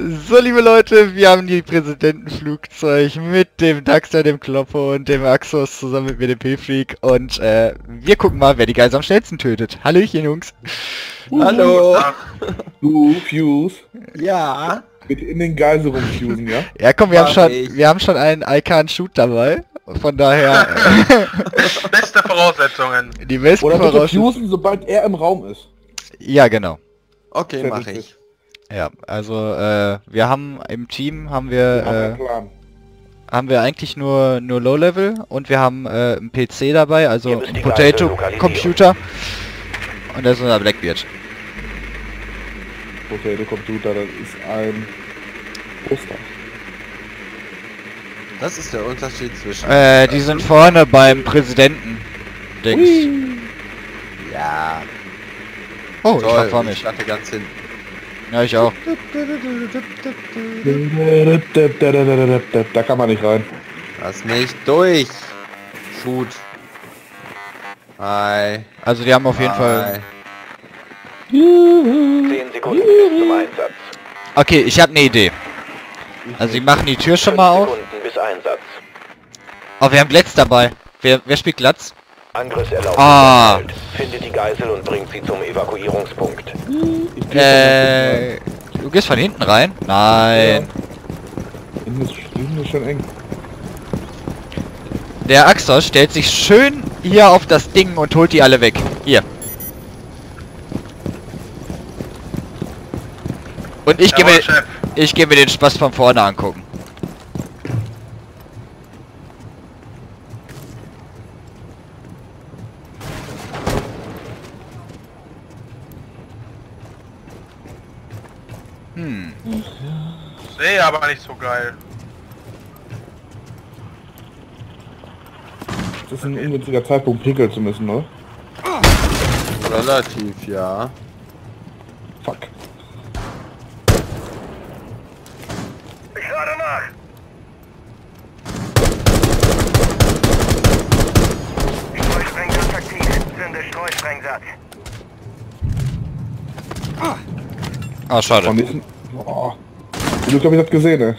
So, liebe Leute, wir haben die Präsidentenflugzeug mit dem Daxter, dem Kloppo und dem Axos zusammen mit mir, dem P-Freak. Und äh, wir gucken mal, wer die Geise am schnellsten tötet. Hallöchen, Jungs. Hallo. Du, Fuse. Ja. Bitte in den Geisel rumfusen, ja? Ja, komm, wir haben schon, ich. wir haben schon einen Icon Shoot dabei. Von daher Beste Voraussetzungen. die besten Oder Voraussetzungen. fusen, sobald er im Raum ist. Ja, genau. Okay, Sehr mach wichtig. ich. Ja, also äh, wir haben im Team haben Wir haben wir einen äh, haben wir eigentlich nur nur Low Level und wir haben äh, einen PC dabei, also einen Potato. Computer. Und das ist unser Blackbeard. Potato Computer, das ist ein Poster. Das ist der Unterschied zwischen... Äh, die sind vorne beim Präsidenten. Dings. ja. Oh, ich war Toll, vor ich mich. dachte ganz hin. Ja, ich auch. Da kann man nicht rein. Lass mich durch. Shoot. Hi. Also die haben auf jeden Fall. Hi. 10 Sekunden bis zum Einsatz. Okay, ich habe eine Idee. Also die machen die Tür schon mal auf. Sekunden bis Einsatz. Oh, wir haben Glatz dabei. Wer, wer spielt Glatz? Angriffserlaubnis Ah. Findet die Geisel und bringt sie zum Evakuierungspunkt. Äh, du gehst von hinten rein? Nein. hinten. Hinten ist, schon eng. Der Axos stellt sich schön hier auf das Ding und holt die alle weg. Hier. Und ich gehe mir, ich gehe mir den Spaß von vorne angucken. Hm. Sehe aber nicht so geil. Das ist ein ungünstiger Zeitpunkt, pinkeln zu müssen, ne? Relativ, ja. Fuck. Ich lade nach! Streusprengsatz aktiv. Zünde Streusprengsatz. Ah, schade. Du glaub ich das gesehen, ne?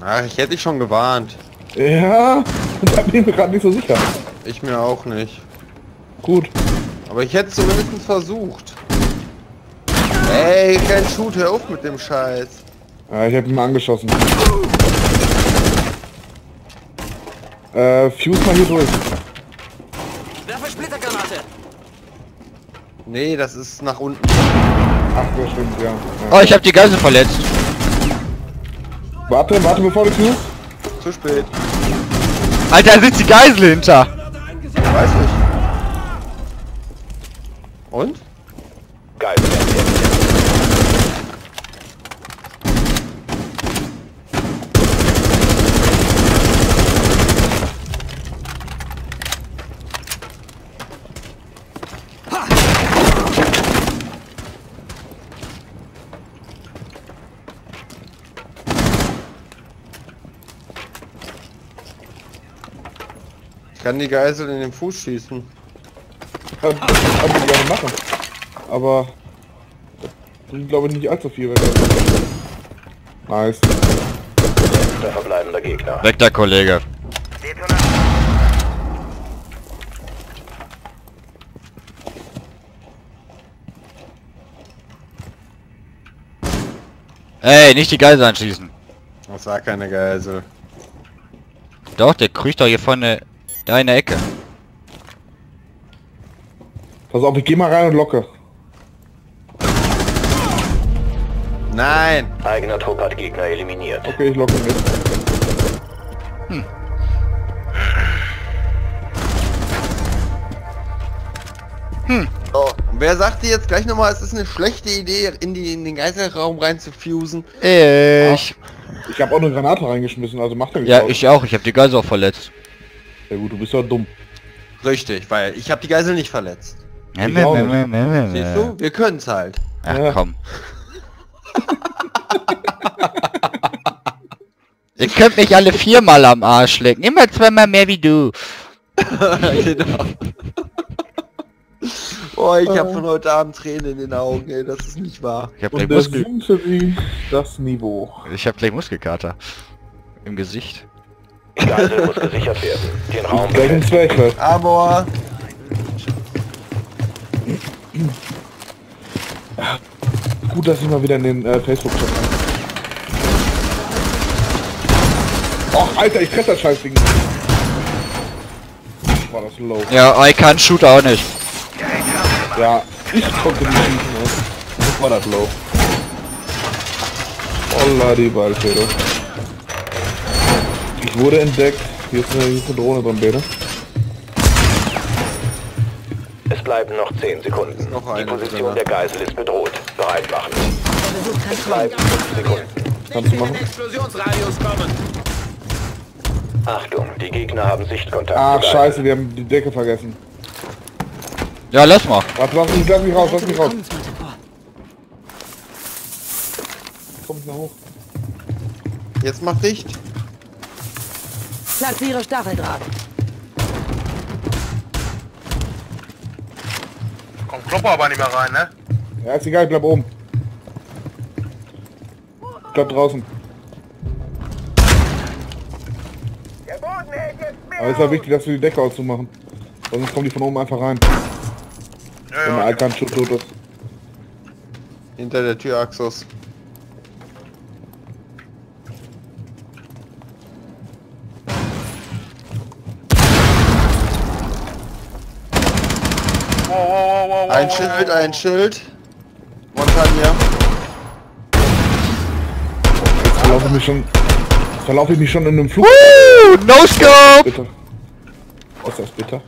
Ach, ich hätte dich schon gewarnt. Ja, da bin ich mir gerade nicht so sicher. Ich mir auch nicht. Gut. Aber ich hätte es zumindest versucht. Ey, kein Shoot, hör auf mit dem Scheiß. Ja, ich hab ihn mal angeschossen. Äh, Fuse mal hier durch. Nee, das ist nach unten. Ach, das stimmt, ja. ja. Oh, ich habe die Geisel verletzt. Warte, warte, bevor du tust. Zu spät. Alter, da sitzt die Geisel hinter. Weiß nicht. Und? Geisel kann die Geisel in den Fuß schießen. Kann, kann ich gerne machen. Aber bringt glaube ich nicht allzu viel, wenn Nice. Der verbleibender Gegner. Weg der Kollege. Ey, nicht die Geisel anschießen. Das war keine Geisel. Doch, der kriecht doch hier vorne da in der Ecke. Pass auf, ich geh mal rein und locke. Nein! Eigener Trupp hat Gegner eliminiert. Okay, ich locke mit. So, und wer sagt dir jetzt gleich nochmal, es ist eine schlechte Idee, in, die, in den Geiselraum rein zu fusen? Ich. Ich habe auch eine Granate reingeschmissen, also macht er nicht Ja, aus. ich auch. Ich habe die Geisel auch verletzt. Ja gut, du bist ja dumm. Richtig, weil ich habe die Geisel nicht verletzt. Ich auch nicht. Siehst du? Wir können's halt. Ach Ja. komm. Ihr könnt mich alle viermal am Arsch lecken. Immer zweimal mehr wie du. genau. Oh, ich habe von heute Abend Tränen in den Augen, ey, das ist nicht wahr. Ich hab gleich Muskel... das Niveau. Ich hab gleich Muskelkater. Im Gesicht. Die Geisel muss gesichert werden. Den Raum Gleich ein Zwerchfeld. Aber Gut, dass ich mal wieder in den äh, Facebook-Chat rein. Och, Alter, ich treffe das Scheißding. War das low. Ja, I can shoot auch nicht. Ja, ich konnte nicht schießen. Das war das low. Holla die Ballfeder. Ich wurde entdeckt. Hier ist eine, hier ist eine Drohne dran, Bede. Es bleiben noch 10 Sekunden. noch Die eine Position drin. der Geisel ist bedroht. Bereit machen. Es bleiben 5 Sekunden. Kannst du machen? Achtung, die Gegner haben Sichtkontakt. Ach, scheiße, wir haben die Decke vergessen. Ja, lass mal. Warte, lass mich, lass mich raus, lass mich raus. Komm ich mal hoch. jetzt mach dicht. Platziere Stacheldraht. Kommt Klopper aber nicht mehr rein, ne? Ja, ist egal, bleib oben. Bleib draußen. Aber es ist ja wichtig, dass wir die Decke auszumachen. Sonst kommen die von oben einfach rein. Ja, Wenn der ja. Alkan schon tot ist. Hinter der Tür, Axos. Ein Schild, ein Schild. Montagnier. Jetzt verlaufe ich mich schon. Jetzt verlaufe ich mich schon in einem Flug. Woo! No scope! Bitter. Ist das bitter?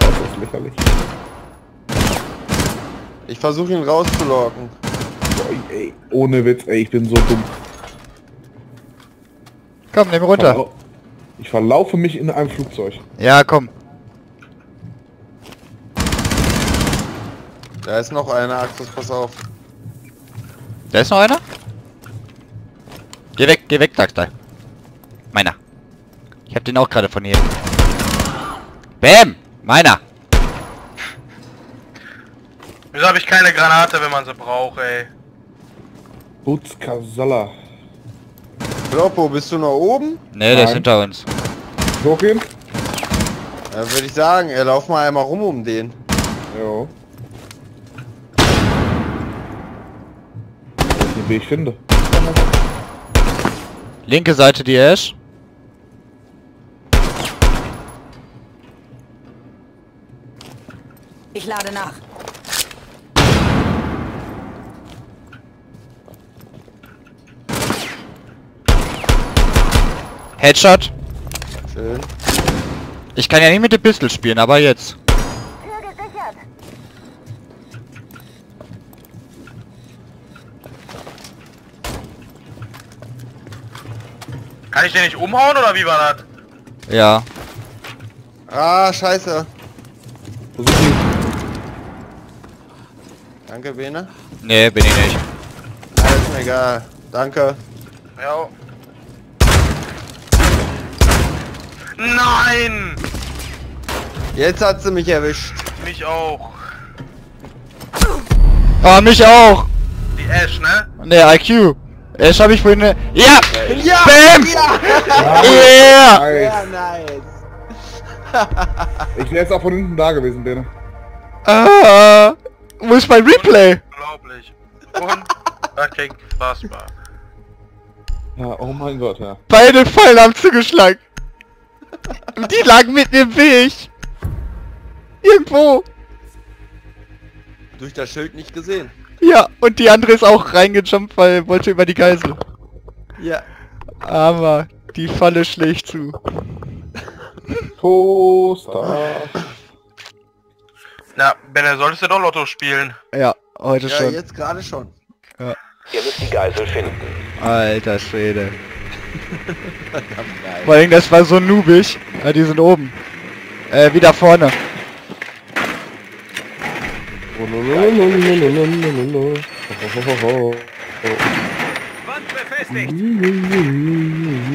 Das ist lächerlich. Ich versuche ihn rauszulocken. Boah, ey, ohne Witz, ey, ich bin so dumm. Komm, nimm runter. Ich verlaufe mich in einem Flugzeug. Ja, komm. Da ist noch einer, Axos, pass auf. Da ist noch einer? Geh weg, geh weg, sagst du. Meiner. Ich hab den auch gerade von hier. Bam! Meiner! Wieso habe ich keine Granate, wenn man sie braucht, ey? Butz Kasala. Kloppo, bist du noch oben? Ne, der ist hinter uns. Hochgehen? Dann würde ich sagen, er lauf mal einmal rum um den. Ja. Den Weg finde. Linke Seite die Ash. Ich lade nach. Headshot. Schön. Ich kann ja nicht mit der Pistol spielen, aber jetzt. Kann ich den nicht umhauen oder wie war das? Ja. Ah, scheiße. Danke, Bene. Ne, bin ich nicht. Alles mir egal. Danke. Ja. Nein! Jetzt hat sie mich erwischt. Mich auch. Ah, mich auch! Die Ash, ne? Ne, IQ. Ash habe ich vorhin ne... Ja! Ja! Bam! Ja! Yeah! Nice. Ja, nice. Ich wäre jetzt auch von hinten da gewesen, Bene. Ah, wo ist mein Replay? Unglaublich. Und fucking fassbar. Ja, oh mein Gott, ja. Beide Pfeile haben zugeschlagen. Und die lagen mitten im Weg. Irgendwo. Durch das Schild nicht gesehen. Ja, und die andere ist auch reingejumpt, weil wollte über die Geisel. Ja. Aber die Falle schlägt zu. Toaster. Na, Benne, solltest du doch Lotto spielen. Ja, heute Ja, schon. jetzt gerade schon. Ihr müsst die Geisel finden. Alter Schwede. Vor allem, das war so noobig. Ja, die sind oben. Äh, wieder vorne.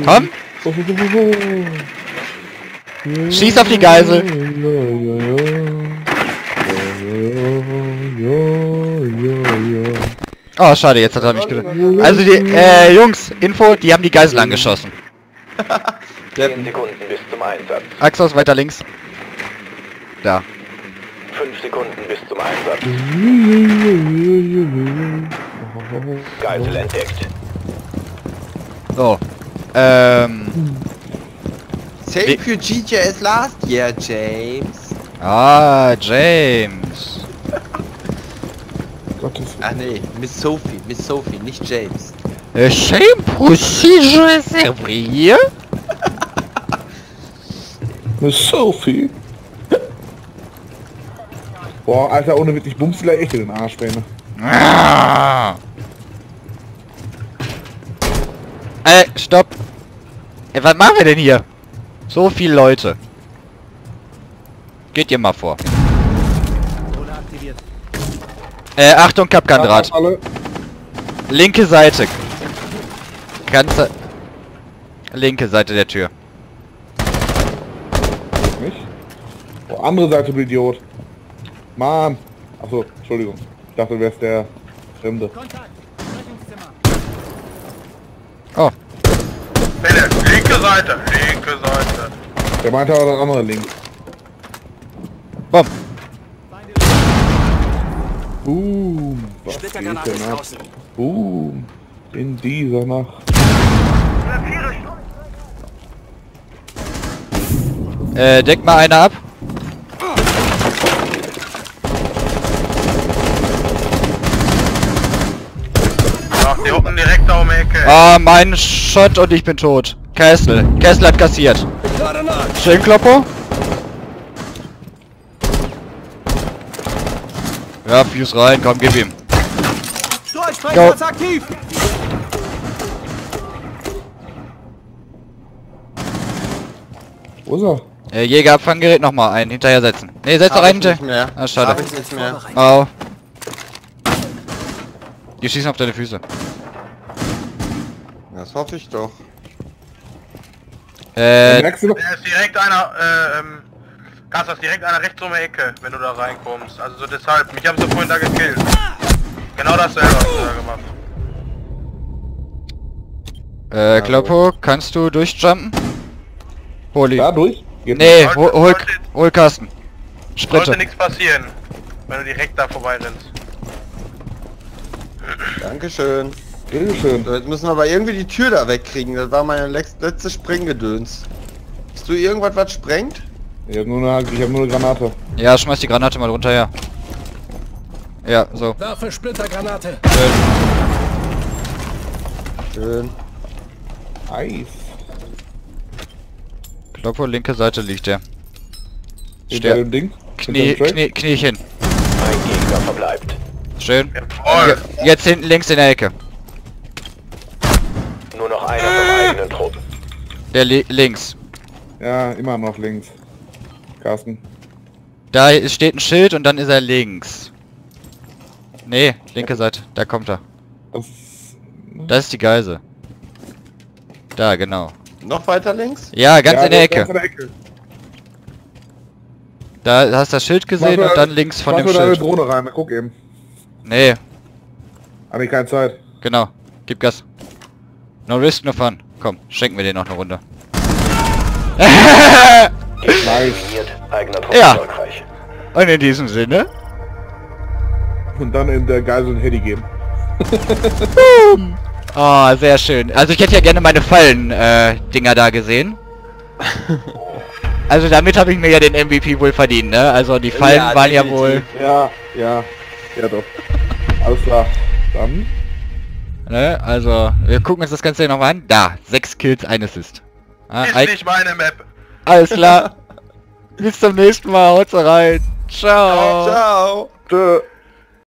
Komm! Schieß auf die Geisel. Oh, schade, jetzt hat er mich getötet. Also die, äh, Jungs, Info, die haben die Geisel angeschossen. 10 Sekunden bis zum Einsatz. Axos, weiter links. Da. 5 Sekunden bis zum Einsatz. Geisel entdeckt. So. Ähm. Same für GTS last year, James. Ah, James. Gottes Ah nee, Miss Sophie, Miss Sophie, nicht James. The same procedure as every year? Eine Sophie. Boah, Alter, ohne Witz, ich bumst gleich echt in den Arsch, Bene. Ah. Äh, stopp. Äh, was machen wir denn hier? So viele Leute. Geht ihr mal vor. Äh, Achtung, Kapkandraht. Linke Seite. Ganze... Linke Seite der Tür. Nicht? Boah, andere Seite, du Idiot. Mann. Achso, Entschuldigung. Ich dachte, du wärst der Fremde. Oh, Bälle, linke Seite, linke Seite. Der meinte aber das andere links. bumm. Boom. Was geht denn ab? Boom. In dieser Nacht. Äh, deck mal einer ab. Ach, die hocken direkt da um die Ecke. Ah, mein Shot und ich bin tot. Kessel. Kessel hat kassiert. Schön, Kloppo. Ja, Fuse rein, komm, gib ihm. Durchsprengplatz aktiv! Wo ist er? Äh, Jägerabfanggerät nochmal ein, hinterher setzen. Ne, setz doch Hab ein ich nicht hinterher. Ah, schade. Hab ich nicht mehr. Au. Die schießen auf deine Füße. Das hoffe ich doch. Äh? Da ist direkt einer, äh, ähm, ist direkt einer rechts um die Ecke, wenn du da reinkommst. Also so deshalb, mich haben sie vorhin da gekillt. Genau dasselbe hast du da gemacht. äh, Kloppo, kannst du durchjumpen? Holi. Da durch? Geht Nee, Sollte- hol, hol, sollte- hol Carsten. Sollte Sprinte. nichts passieren, wenn du direkt da vorbei rennst. Dankeschön. Bitteschön. So, jetzt müssen wir aber irgendwie die Tür da wegkriegen. Das war meine lex- letzte Sprenggedöns. Hast du irgendwas, was sprengt? Ich hab nur eine, ich hab nur eine Granate. Ja, schmeiß die Granate mal runter, ja. Ja, so. Werfe Splittergranate! Schön. Eis. Kloppo, linke Seite liegt der. Hinter Stär- dem Ding. Knie, Knie, Kniechen. Ein Gegner verbleibt. Schön. Jawohl. Je- Jetzt hinten links in der Ecke. Nur noch einer vom eigenen Trupp. Der li links. Ja, immer noch links. Carsten. Da ist- steht ein Schild und dann ist er links. Nee, linke Seite. Da kommt er. Das Das ist die Geise. Da, genau. Noch weiter links? Ja, ganz ja, in der Ecke. ganz in der Ecke. Da hast du das Schild gesehen und dann links von dem Schild. Drohne rein, guck eben. Nee, Hab ich keine Zeit. genau. Gib Gas. No risk, no fun. Komm, schenken wir dir noch eine Runde. Ja. und in diesem Sinne. Und dann in der Geisel ein Hedy geben. Oh, sehr schön. Also ich hätte ja gerne meine Fallen-Dinger da gesehen. Also damit habe ich mir ja den MVP wohl verdient, ne? Also die Fallen Ja, waren ja definitiv. wohl... Ja, ja. Ja doch. Alles klar. Dann. Ne? Also, wir gucken uns das Ganze nochmal an. Da, sechs Kills, ein Assist. Ah, Ist ein- nicht meine Map. alles klar. Bis zum nächsten Mal, haut rein. Ciao. Ciao. Tschö.